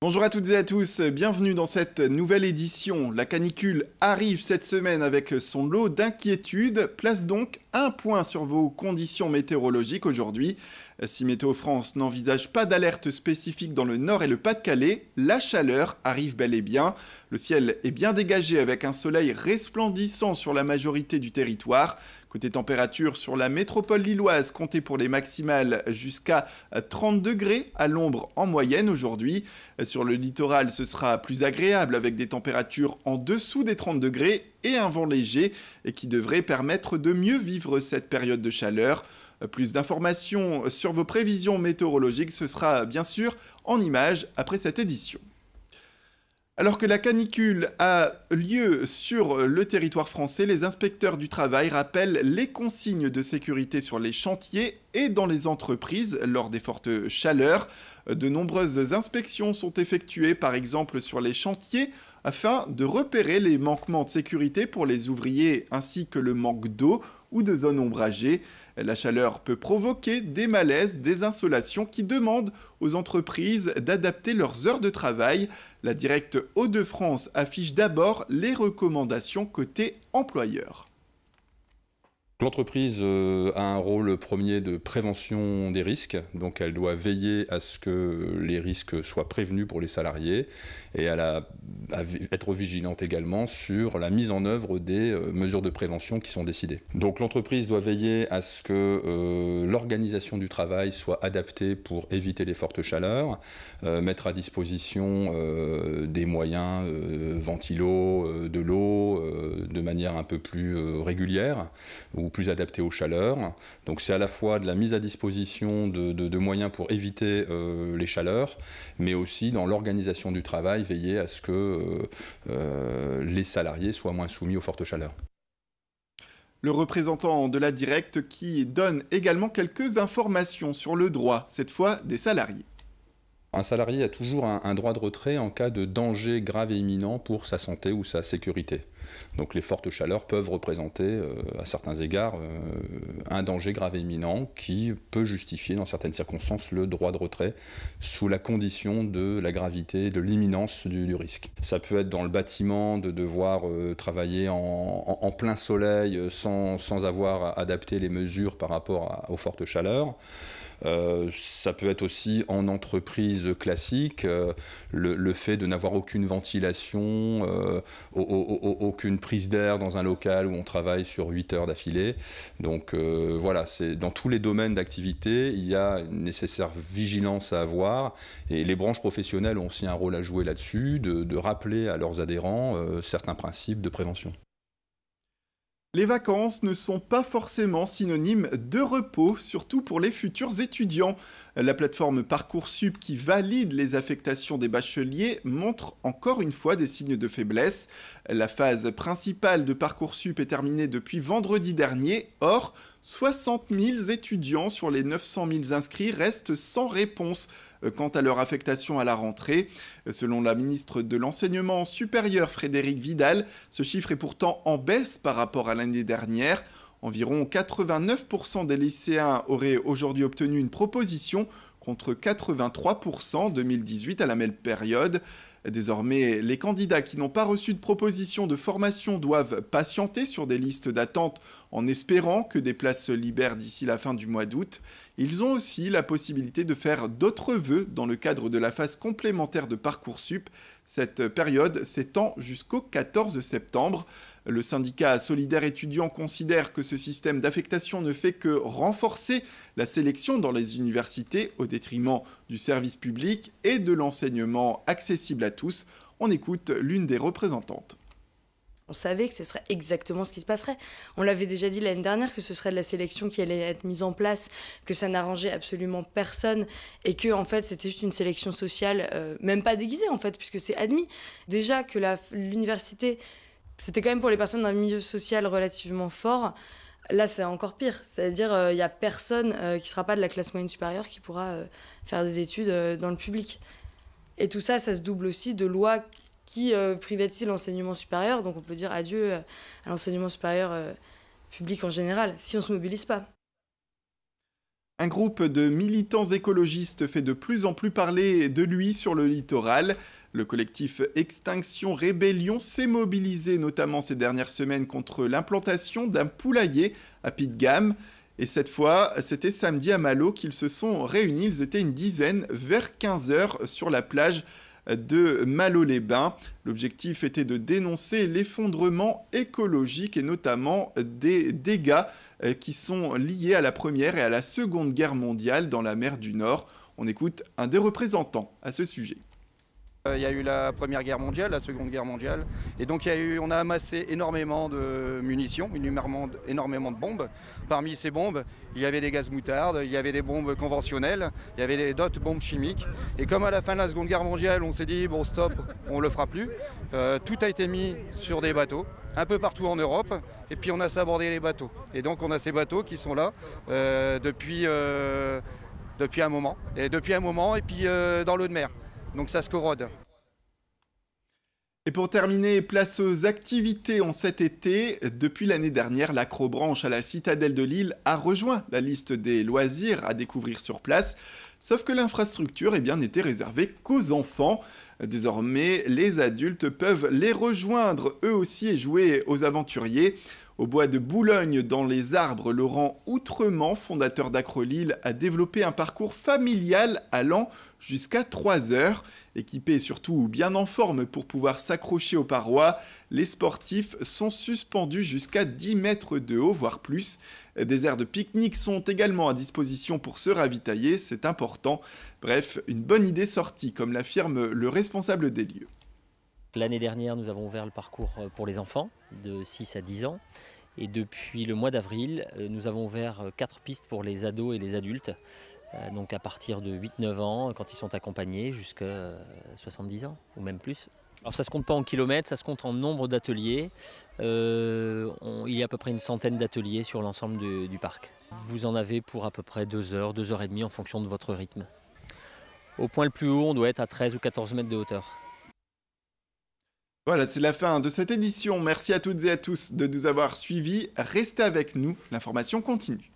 Bonjour à toutes et à tous, bienvenue dans cette nouvelle édition. La canicule arrive cette semaine avec son lot d'inquiétudes. Place donc un point sur vos conditions météorologiques aujourd'hui. Si Météo France n'envisage pas d'alerte spécifique dans le nord et le Pas-de-Calais, la chaleur arrive bel et bien. Le ciel est bien dégagé avec un soleil resplendissant sur la majorité du territoire. Côté température, sur la métropole lilloise, comptez pour les maximales jusqu'à 30 degrés à l'ombre en moyenne aujourd'hui. Sur le littoral, ce sera plus agréable avec des températures en dessous des 30 degrés et un vent léger qui devrait permettre de mieux vivre cette période de chaleur. Plus d'informations sur vos prévisions météorologiques, ce sera bien sûr en images après cette édition. Alors que la canicule a lieu sur le territoire français, les inspecteurs du travail rappellent les consignes de sécurité sur les chantiers et dans les entreprises lors des fortes chaleurs. De nombreuses inspections sont effectuées par exemple sur les chantiers afin de repérer les manquements de sécurité pour les ouvriers ainsi que le manque d'eau ou de zones ombragées. La chaleur peut provoquer des malaises, des insolations qui demandent aux entreprises d'adapter leurs heures de travail. La Directe Hauts-de-France affiche d'abord les recommandations côté employeur. L'entreprise euh, a un rôle premier de prévention des risques, donc elle doit veiller à ce que les risques soient prévenus pour les salariés et elle à être vigilante également sur la mise en œuvre des euh, mesures de prévention qui sont décidées. Donc l'entreprise doit veiller à ce que euh, l'organisation du travail soit adaptée pour éviter les fortes chaleurs, mettre à disposition des moyens ventilo, de l'eau de manière un peu plus régulière plus adapté aux chaleurs. Donc c'est à la fois de la mise à disposition de, moyens pour éviter euh, les chaleurs, mais aussi dans l'organisation du travail, veiller à ce que euh, euh, les salariés soient moins soumis aux fortes chaleurs le représentant de la directe qui donne également quelques informations sur le droit, cette fois des salariés. Un salarié a toujours un, droit de retrait en cas de danger grave et imminent pour sa santé ou sa sécurité. Donc les fortes chaleurs peuvent représenter euh, à certains égards euh, un danger grave et imminent qui peut justifier dans certaines circonstances le droit de retrait sous la condition de la gravité, de l'imminence du, risque. Ça peut être dans le bâtiment de devoir euh, travailler en, plein soleil sans, sans, avoir adapté les mesures par rapport aux fortes chaleurs. ça peut être aussi en entreprise classique, euh, le, fait de n'avoir aucune ventilation, euh, aucune prise d'air dans un local où on travaille sur 8 heures d'affilée. Donc euh, voilà, c'est dans tous les domaines d'activité, il y a une nécessaire vigilance à avoir et les branches professionnelles ont aussi un rôle à jouer là-dessus, de, rappeler à leurs adhérents certains principes de prévention. Les vacances ne sont pas forcément synonymes de repos, surtout pour les futurs étudiants. La plateforme Parcoursup qui valide les affectations des bacheliers montre encore une fois des signes de faiblesse. La phase principale de Parcoursup est terminée depuis vendredi dernier. Or, 60 000 étudiants sur les 900 000 inscrits restent sans réponse quant à leur affectation à la rentrée. Euh, selon la ministre de l'Enseignement supérieur Frédéric Vidal, ce chiffre est pourtant en baisse par rapport à l'année dernière. Environ 89% des lycéens auraient aujourd'hui obtenu une proposition contre 83% en 2018 à la même période. Désormais, les candidats qui n'ont pas reçu de proposition de formation doivent patienter sur des listes d'attente en espérant que des places se libèrent d'ici la fin du mois d'août. Ils ont aussi la possibilité de faire d'autres vœux dans le cadre de la phase complémentaire de Parcoursup. Cette période s'étend jusqu'au 14 septembre. Le syndicat solidaire étudiant considère que ce système d'affectation ne fait que renforcer la sélection dans les universités au détriment du service public et de l'enseignement accessible à tous. On écoute l'une des représentantes. On savait que ce serait exactement ce qui se passerait. On l'avait déjà dit l'année dernière que ce serait de la sélection qui allait être mise en place, que ça n'arrangeait absolument personne et que en fait c'était juste une sélection sociale, euh, même pas déguisée en fait, puisque c'est admis. Déjà que l'université c'était quand même pour les personnes d'un milieu social relativement fort. Là, c'est encore pire. C'est-à-dire, il euh, n'y a personne euh, qui ne sera pas de la classe moyenne supérieure qui pourra euh, faire des études dans le public. Et tout ça, ça se double aussi de lois qui privatisent l'enseignement supérieur. Donc, on peut dire adieu à l'enseignement supérieur public en général, si on ne se mobilise pas. Un groupe de militants écologistes fait de plus en plus parler de lui sur le littoral. Le collectif Extinction Rébellion s'est mobilisé notamment ces dernières semaines contre l'implantation d'un poulailler à gamme. Et cette fois, c'était samedi à Malo qu'ils se sont réunis. Ils étaient une dizaine vers 15h sur la plage de Malo-les-Bains. L'objectif était de dénoncer l'effondrement écologique et notamment des dégâts euh, qui sont liés à la Première et à la Seconde Guerre mondiale dans la mer du Nord. On écoute un des représentants à ce sujet. Euh, il y a eu la Première Guerre mondiale, la Seconde Guerre mondiale, et donc il y a eu, on a amassé énormément de munitions, énormément de bombes. Parmi ces bombes, il y avait des gaz moutardes, il y avait des bombes conventionnelles, il y avait d'autres bombes chimiques. Et comme à la fin de la Seconde Guerre mondiale, on s'est dit bon stop, on le fera plus. Euh, tout a été mis sur des bateaux, un peu partout en Europe, et puis on a sabordé les bateaux. Et donc on a ces bateaux qui sont là euh, depuis depuis un moment, et depuis un moment, et puis dans l'eau de mer donc ça se corrode. Et pour terminer, place aux activités en cet été. Depuis l'année dernière, l'acrobranche à la citadelle de Lille a rejoint la liste des loisirs à découvrir sur place. Sauf que l'infrastructure eh bien, n'était réservée qu'aux enfants. Désormais, les adultes peuvent les rejoindre eux aussi et jouer aux aventuriers. Au bois de Boulogne, dans les arbres, Laurent Outremont, fondateur d'Acrolille, a développé un parcours familial allant jusqu'à 3 heures. Équipés surtout bien en forme pour pouvoir s'accrocher aux parois, les sportifs sont suspendus jusqu'à 10 mètres de haut, voire plus. Des aires de pique-nique sont également à disposition pour se ravitailler, c'est important. Bref, une bonne idée sortie, comme l'affirme le responsable des lieux. L'année dernière, nous avons ouvert le parcours euh, pour les enfants de 6 à 10 ans. Et depuis le mois d'avril, euh, nous avons ouvert 4 euh, pistes pour les ados et les adultes. Donc à partir de 8-9 ans, quand ils sont accompagnés, jusqu'à 70 ans, ou même plus. Alors ça se compte pas en kilomètres, ça se compte en nombre d'ateliers. il y a à peu près une centaine d'ateliers sur l'ensemble du, du, parc. Vous en avez pour à peu près 2 heures, 2 heures et demie en fonction de votre rythme. Au point le plus haut, on doit être à 13 ou 14 mètres de hauteur. Voilà, c'est la fin de cette édition. Merci à toutes et à tous de nous avoir suivis. Restez avec nous, l'information continue.